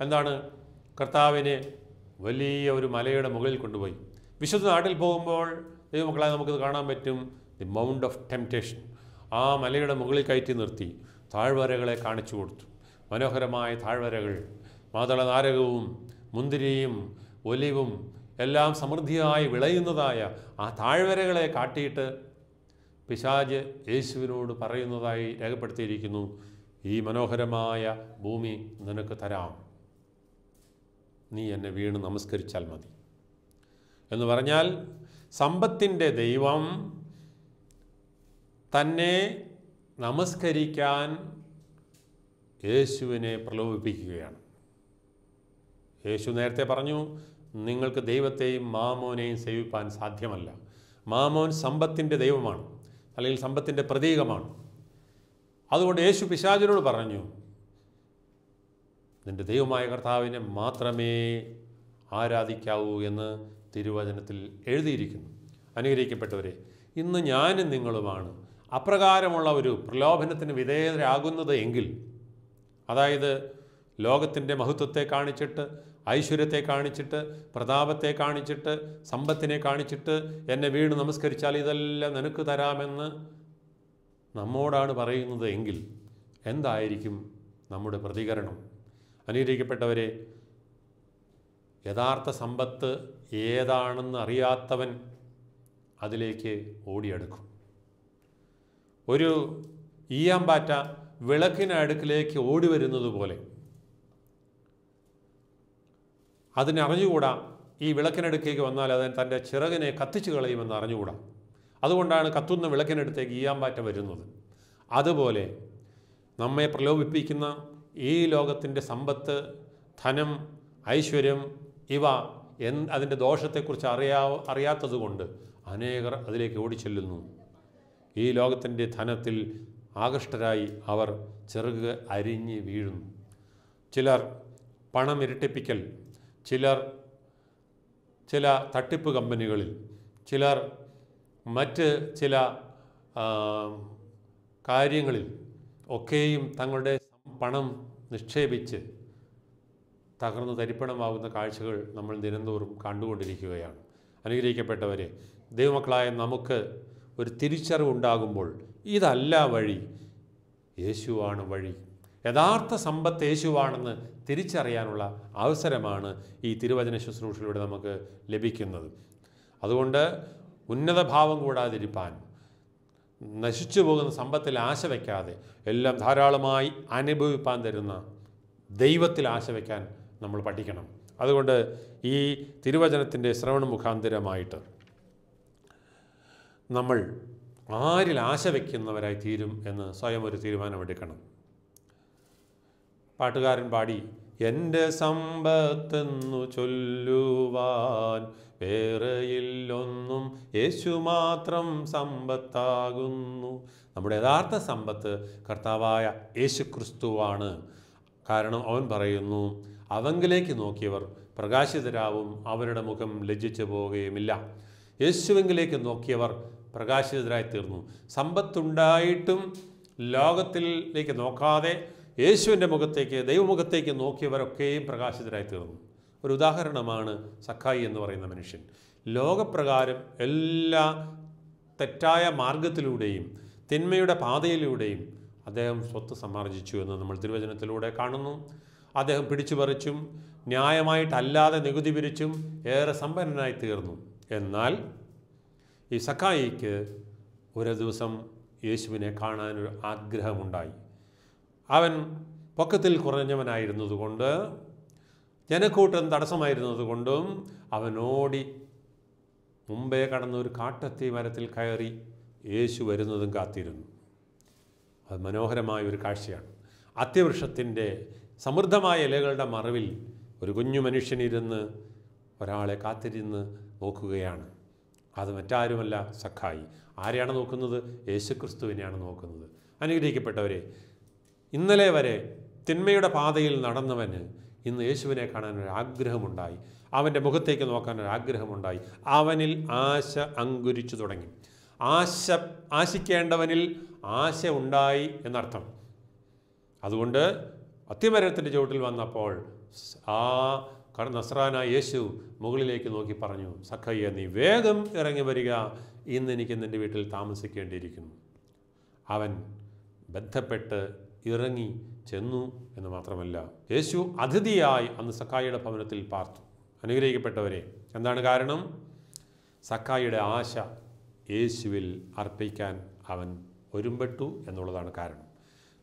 എന്താണ്? കർത്താവിനെ വലിയ ഒരു മലയുടെ മുകളിൽ കൊണ്ടുപോയി. വിശുദ്ധ നാട്ടിൽ പോകുമ്പോൾ ദൈവമക്കളെ നമുക്കത് കാണാൻ പറ്റും. ദി മൗണ്ട് ഓഫ് ടെംപ്റ്റേഷൻ ആ മലയുടെ മുകളിൽ കയറ്റി നിർത്തി. താഴ്വരകളെ കാണിച്ചു കൊടുത്തു. മനോഹരമായ താഴ്വരകൾ. മാതള നാരകവും മുന്തിരിയും ഒലിവും എല്ലാം സമൃദ്ധിയായി വിളയുന്നതായ ആ താഴ്വരകളെ കാട്ടിയിട്ട് പിശാജ് യേശുവിനോട് പറയുന്നതായി രേഖപ്പെടുത്തിയിരിക്കുന്നു. ഈ മനോഹരമായ ഭൂമി നിനക്ക് തരാം. നീ എന്നെ വീണ് നമസ്കരിച്ചാൽ മതി. എന്ന് പറഞ്ഞാൽ സമ്പത്തിന്റെ ദൈവം തന്നെ നമസ്കരിക്കാൻ യേശുവിനെ പ്രലോഭിപ്പിക്കുകയാണ്. യേശു നേരത്തെ പറഞ്ഞു നിങ്ങൾക്ക് ദൈവത്തെയും മാമോനെയും സേവിപ്പാൻ സാധ്യമല്ല. മാമോൻ സമ്പത്തിന്റെ ദൈവമാണ് അല്ലെങ്കിൽ സമ്പത്തിന്റെ പ്രതീകമാണ്. അതുകൊണ്ട് യേശു പിശാചിനോട് പറഞ്ഞു നിന്റെ ദൈവമായ കർത്താവിനെ മാത്രമേ ആരാധിക്കാവൂ എന്ന് തിരുവചനത്തിൽ എഴുതിയിരിക്കുന്നു. അനുകരിക്കപ്പെട്ടവരെ ഇന്ന് ഞാനും നിങ്ങളുമാണ്. അപ്രകാരമുള്ള ഒരു പ്രലോഭനത്തിന് വിധേയരാകുന്നത് എങ്കിൽ അതായത് ലോകത്തിന്റെ മഹത്വത്തെ കാണിച്ചിട്ട് ഐശ്വര്യത്തെ കാണിച്ചിട്ട് പ്രതാപത്തെ കാണിച്ചിട്ട് സമ്പത്തിനെ കാണിച്ചിട്ട് എന്നെ വീണ് നമസ്കരിച്ചാൽ ഇതെല്ലാം നിനക്ക് തരാമെന്ന് നമ്മോടാണ് പറയുന്നത് എങ്കിൽ എന്തായിരിക്കും നമ്മുടെ പ്രതികരണം? അനുഗ്രഹിക്കപ്പെട്ടവരെ യഥാർത്ഥ സമ്പത്ത് ഏതാണെന്ന് അറിയാത്തവൻ അതിലേക്ക് ഓടിയെടുക്കും. ഒരു ഈയാമ്പാറ്റ വിളക്കിന് അടുക്കിലേക്ക് ഓടി വരുന്നത് പോലെ. അതിനറിഞ്ഞുകൂടാ ഈ വിളക്കിനടുക്കേക്ക് വന്നാൽ അതിന് തന്റെ ചിറകിനെ കത്തിച്ചു കളയുമെന്ന് അറിഞ്ഞുകൂടാ? അതുകൊണ്ടാണ് കത്തുന്ന വിളക്കിനടുത്തേക്ക് ഈയാമ്പാറ്റ വരുന്നത്. അതുപോലെ നമ്മെ പ്രലോഭിപ്പിക്കുന്ന ഈ ലോകത്തിന്റെ സമ്പത്ത് ധനം ഐശ്വര്യം ഇവ എൻ അതിന്റെ ദോഷത്തെക്കുറിച്ച് അറിയാ അറിയാത്തതുകൊണ്ട് അനേകർ അതിലേക്ക് ഓടിച്ചെല്ലുന്നു. ഈ ലോകത്തിന്റെ ധനത്തിൽ ആകൃഷ്ടരായി അവർ ചെറുക് അരിഞ്ഞ് വീഴുന്നു. ചിലർ പണം ഇരട്ടിപ്പിക്കൽ ചിലർ ചില തട്ടിപ്പ് കമ്പനികളിൽ ചിലർ മറ്റ് ചില കാര്യങ്ങളിൽ ഒക്കെയും തങ്ങളുടെ പണം നിക്ഷേപിച്ച് തകർന്ന് തരിപ്പണമാകുന്ന കാഴ്ചകൾ നമ്മൾ നിരന്തോറും കണ്ടുകൊണ്ടിരിക്കുകയാണ്. അനുഗ്രഹിക്കപ്പെട്ടവരെ ദൈവമക്കളായ നമുക്ക് ഒരു തിരിച്ചറിവുണ്ടാകുമ്പോൾ ഇതല്ല വഴി യേശുവാണ് വഴി. യഥാർത്ഥ സമ്പത്ത് യേശുവാണെന്ന് തിരിച്ചറിയാനുള്ള അവസരമാണ് ഈ തിരുവചന ശുശ്രൂഷയിലൂടെ നമുക്ക് ലഭിക്കുന്നത്. അതുകൊണ്ട് ഉന്നത ഭാവം കൂടാതിരിപ്പാൻ നശിച്ചു പോകുന്ന സമ്പത്തിൽ ആശ വയ്ക്കാതെ എല്ലാം ധാരാളമായി അനുഭവിപ്പാൻ തരുന്ന ദൈവത്തിൽ ആശ വയ്ക്കാൻ നമ്മൾ പഠിക്കണം. അതുകൊണ്ട് ഈ തിരുവചനത്തിന്റെ ശ്രവണ മുഖാന്തരമായിട്ട് നമ്മൾ ആരിൽ ആശ വയ്ക്കുന്നവരായി തീരും എന്ന് സ്വയം ഒരു തീരുമാനമെടുക്കണം. പാട്ടുകാരൻ പാടി എന്റെ സമ്പത്തെന്നു ചൊല്ലുവാൻ വേറെയില്ലൊന്നും യേശു മാത്രം സമ്പത്താകുന്നു. നമ്മുടെ യഥാർത്ഥ സമ്പത്ത് കർത്താവായ യേശു ക്രിസ്തുവാണ് കാരണം അവൻ പറയുന്നു അവങ്കിലേക്ക് നോക്കിയവർ പ്രകാശിതരാവും അവരുടെ മുഖം ലജ്ജിച്ചു പോവുകയുമില്ല. യേശുവെങ്കിലേക്ക് നോക്കിയവർ പ്രകാശിതരായി തീർന്നു. സമ്പത്തുണ്ടായിട്ടും ലോകത്തിലേക്ക് നോക്കാതെ യേശുവിന്റെ മുഖത്തേക്ക് ദൈവമുഖത്തേക്ക് നോക്കിയവരൊക്കെയും പ്രകാശിതരായി തീർന്നു. ഒരു ഉദാഹരണമാണ് സഖായി എന്ന് പറയുന്ന മനുഷ്യൻ. ലോകപ്രകാരം എല്ലാ തെറ്റായ മാർഗത്തിലൂടെയും തിന്മയുടെ പാതയിലൂടെയും അദ്ദേഹം സ്വത്ത് സമ്മാർജിച്ചു എന്ന് നമ്മൾ തിരുവചനത്തിലൂടെ കാണുന്നു. അദ്ദേഹം പിടിച്ചു പറിച്ചും ന്യായമായിട്ടല്ലാതെ നികുതി പിരിച്ചും ഏറെ സമ്പന്നനായി തീർന്നു. എന്നാൽ ഈ സക്കായിക്ക് ഒരു ദിവസം യേശുവിനെ കാണാനൊരു ആഗ്രഹമുണ്ടായി. അവൻ പൊക്കത്തിൽ കുറഞ്ഞവനായിരുന്നതുകൊണ്ട് ജനക്കൂട്ടം തടസ്സമായിരുന്നതുകൊണ്ടും അവനോടി മുമ്പേ കടന്ന ഒരു കാട്ടത്തി മരത്തിൽ കയറി യേശു വരുന്നതും കാത്തിരുന്നു. അത് മനോഹരമായ ഒരു കാഴ്ചയാണ്. അത്യവൃക്ഷത്തിന്റെ സമൃദ്ധമായ ഇലകളുടെ മറവിൽ ഒരു കുഞ്ഞു മനുഷ്യനിരുന്ന് ഒരാളെ കാത്തിരുന്ന് നോക്കുകയാണ്. അത് മറ്റാരുമല്ല സഖായി. ആരെയാണ് നോക്കുന്നത്? യേശുക്രിസ്തുവിനെയാണ് നോക്കുന്നത്. അനുഗ്രഹിക്കപ്പെട്ടവരെ ഇന്നലെ വരെ തിന്മയുടെ പാതയിൽ നടന്നവന് ഇന്ന് യേശുവിനെ കാണാൻ ഒരു ആഗ്രഹമുണ്ടായി അവന്റെ മുഖത്തേക്ക് നോക്കാൻ ഒരു ആഗ്രഹമുണ്ടായി അവനിൽ ആശ അങ്കുരിച്ചു തുടങ്ങി. ആശ ആശിക്കേണ്ടവനിൽ ആശ ഉണ്ടായി എന്നർത്ഥം. അതുകൊണ്ട് അത്തിമരത്തിന്റെ ചുവട്ടിൽ വന്നപ്പോൾ ആ നസ്രാന യേശു മുകളിലേക്ക് നോക്കി പറഞ്ഞു സഖയ്യ നീ വേഗം ഇറങ്ങി വരിക. ഇന്ന് എനിക്ക് നിന്റെ വീട്ടിൽ താമസിക്കേണ്ടിയിരിക്കുന്നു. അവൻ ബന്ധപ്പെട്ട് ഇറങ്ങി ചെന്നു എന്ന് മാത്രമല്ല യേശു അതിഥിയായി അന്ന് സക്കായിയുടെ ഭവനത്തിൽ പാർത്തു. അനുഗ്രഹിക്കപ്പെട്ടവരെ എന്താണ് കാരണം? സക്കായിയുടെ ആശ യേശുവിൽ അർപ്പിക്കാൻ അവൻ ഒരുമ്പെട്ടു എന്നുള്ളതാണ് കാരണം.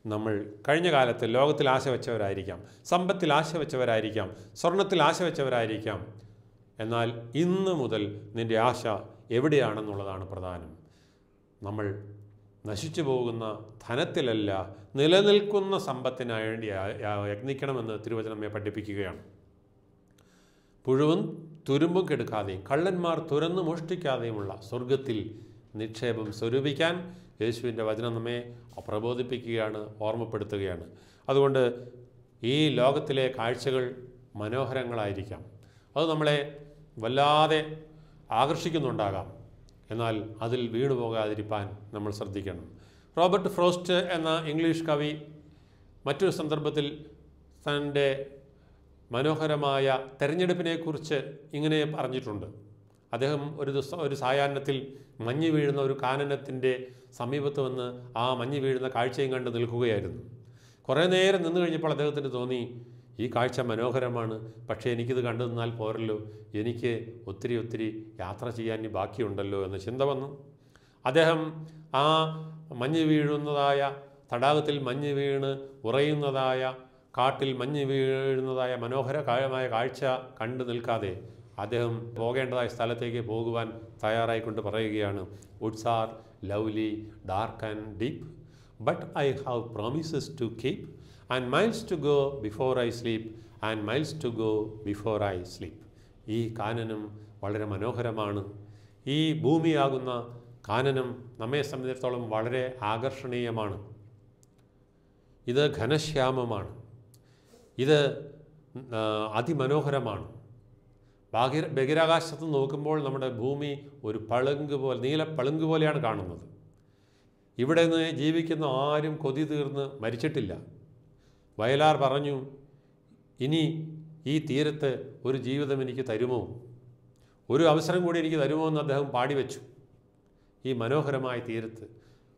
നമ്മൾ കഴിഞ്ഞ കാലത്ത് ലോകത്തിൽ ആശ വെച്ചവരായിരിക്കാം സമ്പത്തിൽ ആശ വെച്ചവരായിരിക്കാം സ്വർണത്തിൽ ആശ വെച്ചവരായിരിക്കാം. എന്നാൽ ഇന്ന് മുതൽ നിന്റെ ആശ എവിടെയാണെന്നുള്ളതാണ് പ്രധാനം. നമ്മൾ നശിച്ചു പോകുന്ന ധനത്തിലല്ല നിലനിൽക്കുന്ന സമ്പത്തിനായി വേണ്ടി യത്നിക്കണമെന്ന് തിരുവചനം നമ്മെ പഠിപ്പിക്കുകയാണ്. പുഴുവും തുരുമ്പും കെടുക്കാതെയും കള്ളന്മാർ തുരന്നു മോഷ്ടിക്കാതെയുമുള്ള സ്വർഗത്തിൽ നിക്ഷേപം സ്വരൂപിക്കാൻ യേശുവിന്റെ വചനം നമ്മെ പ്രബോധിപ്പിക്കുകയാണ് ഓർമ്മപ്പെടുത്തുകയാണ്. അതുകൊണ്ട് ഈ ലോകത്തിലെ കാഴ്ചകൾ മനോഹരങ്ങളായിരിക്കാം. അത് നമ്മളെ വല്ലാതെ ആകർഷിക്കുന്നുണ്ടാകാം. എന്നാൽ അതിൽ വീണു പോകാതിരിക്കാൻ നമ്മൾ ശ്രദ്ധിക്കണം. റോബർട്ട് ഫ്രോസ്റ്റ് എന്ന ഇംഗ്ലീഷ് കവി മറ്റൊരു സന്ദർഭത്തിൽ തന്റെ മനോഹരമായ തെരഞ്ഞെടുപ്പിനെക്കുറിച്ച് ഇങ്ങനെ പറഞ്ഞിട്ടുണ്ട്. അദ്ദേഹം ഒരു ദിവസം ഒരു സായാഹ്നത്തിൽ മഞ്ഞ് വീഴുന്ന ഒരു കാനനത്തിന്റെ സമീപത്ത് വന്ന് ആ മഞ്ഞ് വീഴുന്ന കാഴ്ചയും കണ്ട് നിൽക്കുകയായിരുന്നു. കുറേ നേരം നിന്ന് കഴിഞ്ഞപ്പോൾ അദ്ദേഹത്തിന് തോന്നി ഈ കാഴ്ച മനോഹരമാണ്. പക്ഷേ എനിക്കിത് കണ്ടു നിന്നാൽ പോരല്ലോ. എനിക്ക് ഒത്തിരി ഒത്തിരി യാത്ര ചെയ്യാൻ ബാക്കിയുണ്ടല്ലോ എന്ന ചിന്ത വന്നു. അദ്ദേഹം ആ മഞ്ഞ് വീഴുന്നതായ തടാകത്തിൽ മഞ്ഞ് വീണ് ഉറയുന്നതായ കാട്ടിൽ മഞ്ഞ് വീഴുന്നതായ മനോഹരമായ കാഴ്ച കണ്ടു നിൽക്കാതെ അദ്ദേഹം പോകേണ്ടതായ സ്ഥലത്തേക്ക് പോകുവാൻ തയ്യാറായിക്കൊണ്ട് പറയുകയാണ് woods are lovely dark and deep but I have promises to keep and miles to go before I sleep and miles to go before I sleep ഈ കാനനം വളരെ മനോഹരമാണ്. ഈ ഭൂമിയാകുന്ന കാനനം നമ്മെ സംബന്ധിച്ചിടത്തോളം വളരെ ആകർഷണീയമാണ്. ഇത് ഘനശ്യാമമാണ്. ഇത് അതിമനോഹരമാണ്. ബാഹിര ബഹിരാകാശത്ത് നോക്കുമ്പോൾ നമ്മുടെ ഭൂമി ഒരു പളുങ്ക് പോലെ നീല പളുങ്ക് പോലെയാണ് കാണുന്നത്. ഇവിടെ നിന്ന് ജീവിക്കുന്ന ആരും കൊതി തീർന്ന് മരിച്ചിട്ടില്ല. വയലാർ പറഞ്ഞു ഇനി ഈ തീരത്ത് ഒരു ജീവിതം എനിക്ക് തരുമോ? ഒരു അവസരം കൂടി എനിക്ക് തരുമോ? എന്ന് അദ്ദേഹം പാടിവെച്ചു ഈ മനോഹരമായ തീരത്ത്.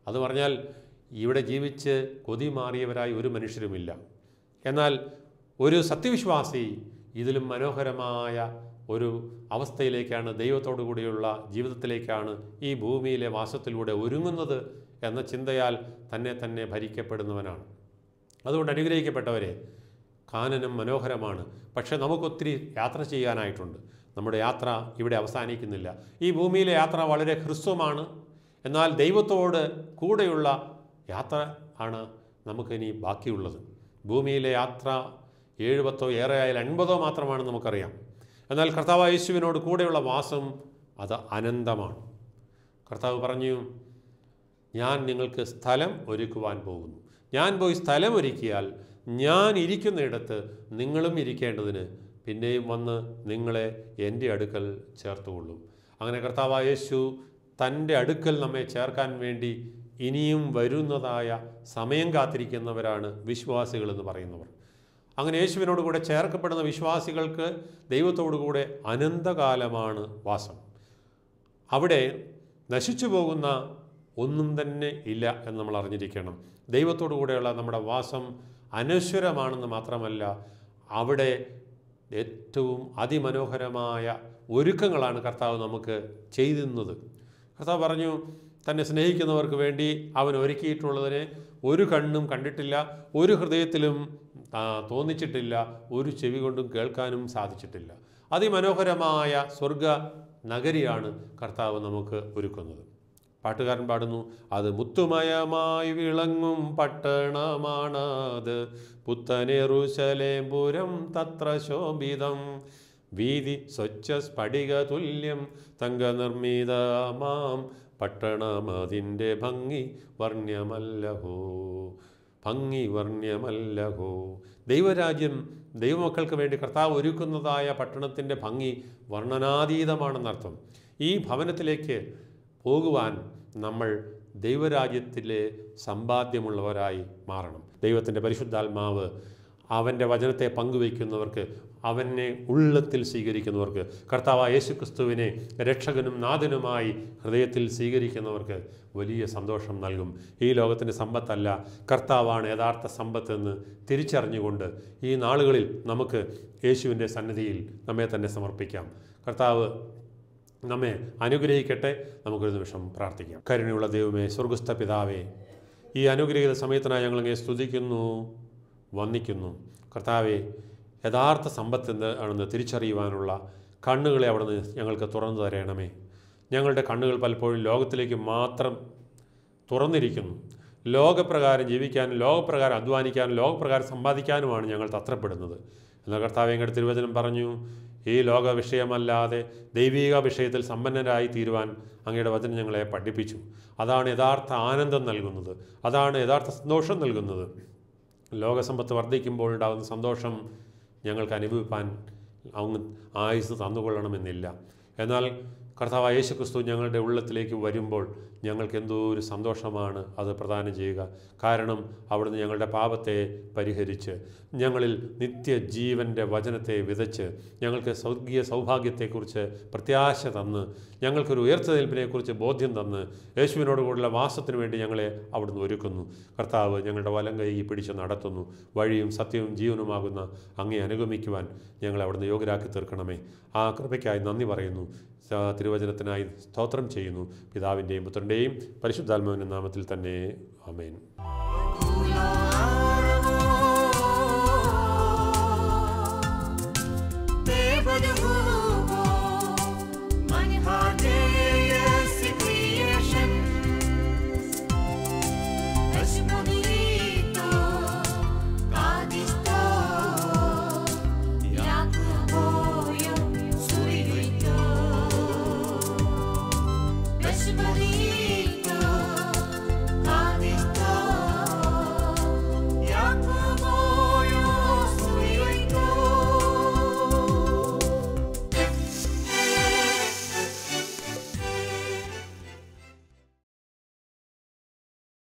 അത് പറഞ്ഞാൽ ഇവിടെ ജീവിച്ച് കൊതി മാറിയവരായി ഒരു മനുഷ്യരുമില്ല. എന്നാൽ ഒരു സത്യവിശ്വാസി ഇതിലും മനോഹരമായ ഒരു അവസ്ഥയിലേക്കാണ് ദൈവത്തോടു കൂടിയുള്ള ജീവിതത്തിലേക്കാണ് ഈ ഭൂമിയിലെ വാസത്തിലൂടെ ഒരുങ്ങുന്നത് എന്ന ചിന്തയാൽ തന്നെ തന്നെ ഭരിക്കപ്പെടുന്നവനാണ്. അതുകൊണ്ട് അനുഗ്രഹിക്കപ്പെട്ടവരെ കാനനം മനോഹരമാണ്. പക്ഷേ നമുക്കൊത്തിരി യാത്ര ചെയ്യാനായിട്ടുണ്ട്. നമ്മുടെ യാത്ര ഇവിടെ അവസാനിക്കുന്നില്ല. ഈ ഭൂമിയിലെ യാത്ര വളരെ ഹ്രസ്വമാണ്. എന്നാൽ ദൈവത്തോട് കൂടെയുള്ള യാത്ര ആണ് നമുക്കിനി ബാക്കിയുള്ളത്. ഭൂമിയിലെ യാത്ര ഏഴ് പത്തോ ഏറെ ആയാൽ എൺപതോ മാത്രമാണ് നമുക്കറിയാം. എന്നാൽ കർത്താവ് യേശുവിനോട് കൂടെയുള്ള വാസം അത് അനന്തമാണ്. കർത്താവ് പറഞ്ഞു ഞാൻ നിങ്ങൾക്ക് സ്ഥലം ഒരുക്കുവാൻ പോകുന്നു. ഞാൻ പോയി സ്ഥലം ഒരുക്കിയാൽ ഞാൻ ഇരിക്കുന്നിടത്ത് നിങ്ങളും ഇരിക്കേണ്ടതിന് പിന്നെയും വന്ന് നിങ്ങളെ എന്റെ അടുക്കൽ ചേർത്തുകൊള്ളും. അങ്ങനെ കർത്താവ് യേശു തന്റെ അടുക്കൽ നമ്മെ ചേർക്കാൻ വേണ്ടി ഇനിയും വരുന്നതായ സമയം കാത്തിരിക്കുന്നവരാണ് വിശ്വാസികൾ എന്ന് പറയുന്നവർ. അങ്ങനെ യേശുവിനോട് കൂടെ ചേർക്കപ്പെടുന്ന വിശ്വാസികൾക്ക് ദൈവത്തോടു കൂടെ അനന്തകാലമാണ് വാസം. അവിടെ നശിച്ചു പോകുന്ന ഒന്നും തന്നെ ഇല്ല എന്ന് നമ്മൾ അറിഞ്ഞിരിക്കണം. ദൈവത്തോടു കൂടെയുള്ള നമ്മുടെ വാസം അനശ്വരമാണെന്ന് മാത്രമല്ല അവിടെ ഏറ്റവും അതിമനോഹരമായ ഒരുക്കങ്ങളാണ് കർത്താവ് നമുക്ക് ചെയ്തുന്നത് കർത്താവ് പറഞ്ഞു തന്നെ സ്നേഹിക്കുന്നവർക്ക് വേണ്ടി അവൻ ഒരുക്കിയിട്ടുള്ളതിനെ ഒരു കണ്ണും കണ്ടിട്ടില്ല ഒരു ഹൃദയത്തിലും തോന്നിച്ചിട്ടില്ല ഒരു ചെവി കൊണ്ടും കേൾക്കാനും സാധിച്ചിട്ടില്ല. അതിമനോഹരമായ സ്വർഗ നഗരിയാണ് കർത്താവ് നമുക്ക് ഒരുക്കുന്നത്. പാട്ടുകാരൻ പാടുന്നു അത് മുത്തുമയമായി വിളങ്ങും പട്ടണമാണത്. പുത്തനെറുശലേപുരം തത്ര ശോഭിതം വീതി സ്വച്ഛ സ്ഫടിക തുല്യം തങ്കനിർമ്മിതമാം പട്ടണമതിന്റെ ഭംഗി വർണ്യമല്ലഹോ ഭംഗി വർണ്യമല്ലഹോ ദൈവരാജ്യം ദൈവമക്കൾക്ക് വേണ്ടി കർത്താവ് ഒരുക്കുന്നതായ പട്ടണത്തിന്റെ ഭംഗി വർണനാതീതമാണെന്നർത്ഥം. ഈ ഭവനത്തിലേക്ക് പോകുവാൻ നമ്മൾ ദൈവരാജ്യത്തിലെ സമ്പാദ്യമുള്ളവരായി മാറണം. ദൈവത്തിന്റെ പരിശുദ്ധാത്മാവ് അവന്റെ വചനത്തെ പങ്കുവയ്ക്കുന്നവർക്ക് അവനെ ഉള്ളത്തിൽ സ്വീകരിക്കുന്നവർക്ക് കർത്താവ് യേശു ക്രിസ്തുവിനെ രക്ഷകനും നാഥനുമായി ഹൃദയത്തിൽ സ്വീകരിക്കുന്നവർക്ക് വലിയ സന്തോഷം നൽകും. ഈ ലോകത്തിന്റെ സമ്പത്തല്ല കർത്താവാണ് യഥാർത്ഥ സമ്പത്തെന്ന് തിരിച്ചറിഞ്ഞുകൊണ്ട് ഈ നാളുകളിൽ നമുക്ക് യേശുവിന്റെ സന്നിധിയിൽ നമ്മെ തന്നെ സമർപ്പിക്കാം. കർത്താവ് നമ്മെ അനുഗ്രഹിക്കട്ടെ. നമുക്കൊരു നിമിഷം പ്രാർത്ഥിക്കാം. കരുണയുള്ള ദൈവമേ സ്വർഗസ്ഥ പിതാവേ ഈ അനുഗ്രഹീത സമയത്തിനായി ഞങ്ങളെ സ്തുതിക്കുന്നു. വന്ദിക്കുന്നു. കർത്താവെ യഥാർത്ഥ സമ്പത്ത് എന്താണെന്ന് തിരിച്ചറിയുവാനുള്ള കണ്ണുകളെ അവിടെ നിന്ന് ഞങ്ങൾക്ക് തുറന്നു തരണമേ. ഞങ്ങളുടെ കണ്ണുകൾ പലപ്പോഴും ലോകത്തിലേക്ക് മാത്രം തുറന്നിരിക്കുന്നു. ലോകപ്രകാരം ജീവിക്കാനും ലോകപ്രകാരം അധ്വാനിക്കാനും ലോകപ്രകാരം സമ്പാദിക്കാനുമാണ് ഞങ്ങൾ തത്രപ്പെടുന്നത്. എന്നാൽ കർത്താവ് ഞങ്ങളുടെ തിരുവചനം പറഞ്ഞു? ഈ ലോക വിഷയമല്ലാതെ ദൈവിക വിഷയത്തിൽ സമ്പന്നരായി തീരുവാൻ അങ്ങയുടെ വചനം ഞങ്ങളെ പഠിപ്പിച്ചു. അതാണ് യഥാർത്ഥ ആനന്ദം നൽകുന്നത്. അതാണ് യഥാർത്ഥ സന്തോഷം നൽകുന്നത്. ലോകസമ്പത്ത് വർദ്ധിക്കുമ്പോൾ ഉണ്ടാകുന്ന സന്തോഷം ഞങ്ങൾക്ക് അനുഭവിപ്പാൻ അങ്ങ് ആയുസ് തന്നുകൊള്ളണമെന്നില്ല. എന്നാൽ കർത്താവ് യേശു ക്രിസ്തു ഞങ്ങളുടെ ഉള്ളത്തിലേക്ക് വരുമ്പോൾ ഞങ്ങൾക്ക് എന്തോ ഒരു സന്തോഷമാണ് അത് പ്രദാനം ചെയ്യുക. കാരണം അവിടുന്ന് ഞങ്ങളുടെ പാപത്തെ പരിഹരിച്ച് ഞങ്ങളിൽ നിത്യജീവന്റെ വചനത്തെ വിതച്ച് ഞങ്ങൾക്ക് സ്വർഗീയ സൗഭാഗ്യത്തെക്കുറിച്ച് പ്രത്യാശ തന്ന് ഞങ്ങൾക്കൊരു ഉയർത്തെഴുന്നേൽപ്പിനെക്കുറിച്ച് ബോധ്യം തന്ന് യേശുവിനോട് കൂടെയുള്ള വാസത്തിന് വേണ്ടി ഞങ്ങളെ അവിടുന്ന് ഒരുക്കുന്നു. കർത്താവ് ഞങ്ങളുടെ വലം കൈ പിടിച്ച് നടത്തുന്നു. വഴിയും സത്യവും ജീവനുമാകുന്ന അങ്ങേ അനുഗമിക്കുവാൻ ഞങ്ങളെ അവിടുന്ന് യോഗ്യരാക്കി തീർക്കണമേ. ആ കൃപയ്ക്കായി നന്ദി പറയുന്നു. തിരുവചനത്തിനായി സ്തോത്രം ചെയ്യുന്നു. പിതാവിന്റെയും പുത്രന്റെയും പരിശുദ്ധാത്മാവിന്റെ നാമത്തിൽ തന്നെ. ആമേൻ.